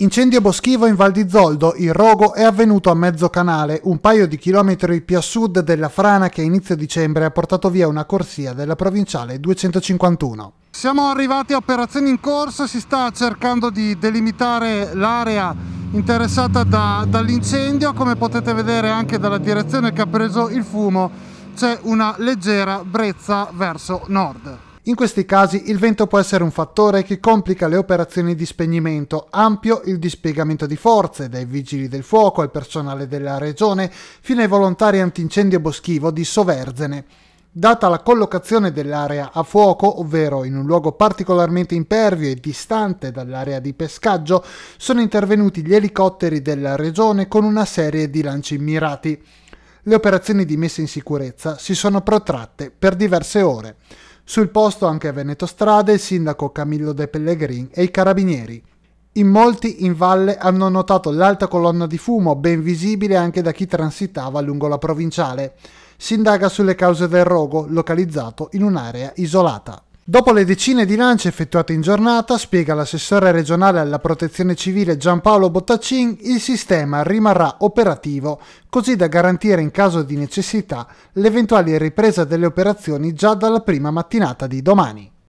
Incendio boschivo in Val di Zoldo, il rogo è avvenuto a mezzo canale, un paio di chilometri più a sud della frana che a inizio dicembre ha portato via una corsia della provinciale 251. Siamo arrivati a operazioni in corso, si sta cercando di delimitare l'area interessata da, dall'incendio, come potete vedere anche dalla direzione che ha preso il fumo c'è una leggera brezza verso nord. In questi casi il vento può essere un fattore che complica le operazioni di spegnimento, ampio il dispiegamento di forze, dai vigili del fuoco al personale della regione fino ai volontari antincendio boschivo di Soverzene. Data la collocazione dell'area a fuoco, ovvero in un luogo particolarmente impervio e distante dall'area di pescaggio, sono intervenuti gli elicotteri della regione con una serie di lanci mirati. Le operazioni di messa in sicurezza si sono protratte per diverse ore. Sul posto anche Veneto Strade il sindaco Camillo De Pellegrin e i carabinieri. In molti in valle hanno notato l'alta colonna di fumo ben visibile anche da chi transitava lungo la provinciale. Si indaga sulle cause del rogo, localizzato in un'area isolata. Dopo le decine di lanci effettuate in giornata, spiega l'assessore regionale alla protezione civile Giampaolo Bottacin, il sistema rimarrà operativo, così da garantire in caso di necessità l'eventuale ripresa delle operazioni già dalla prima mattinata di domani.